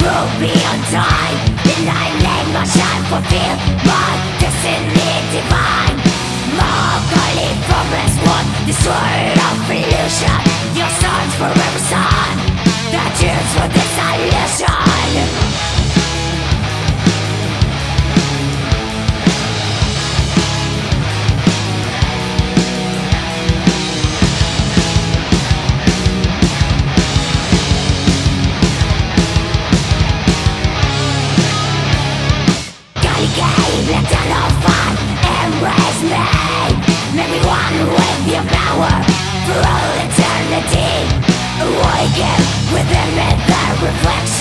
will be untied And I lay my shine fulfill. My destiny divine. More calling from this world of illusion.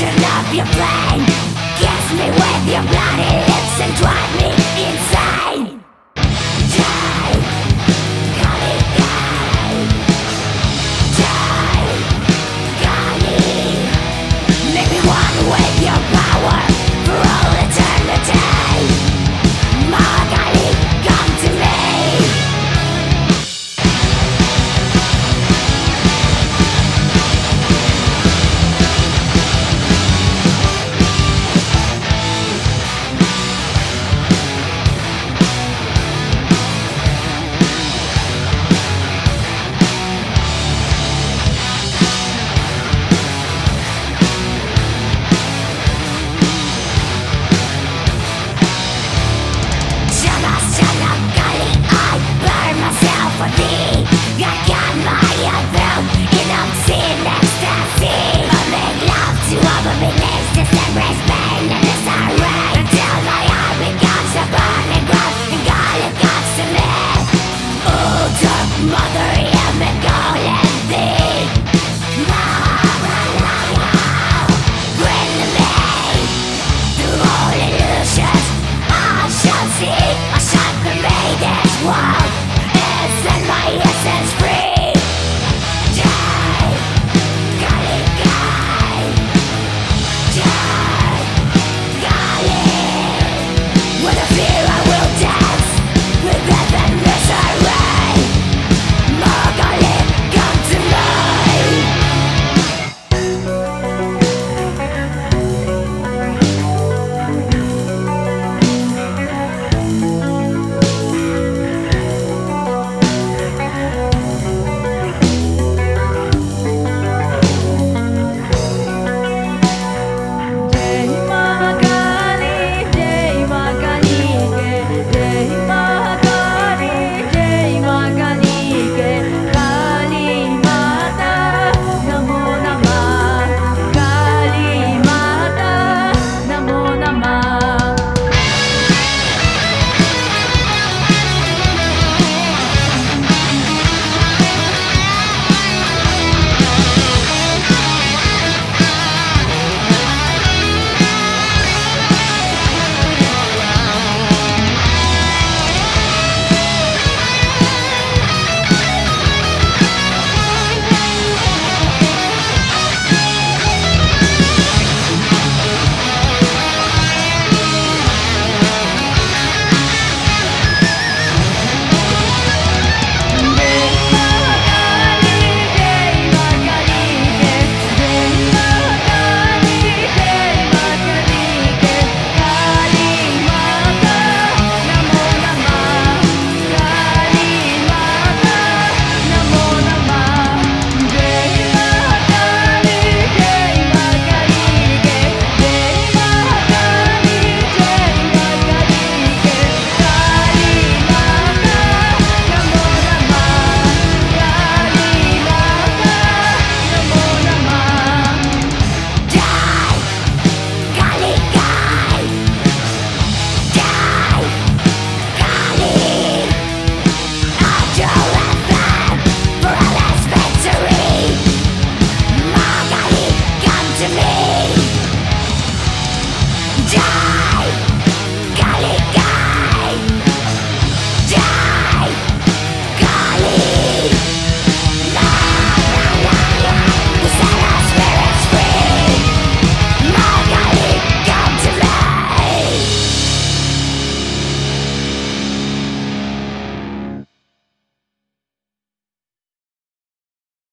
version of your plan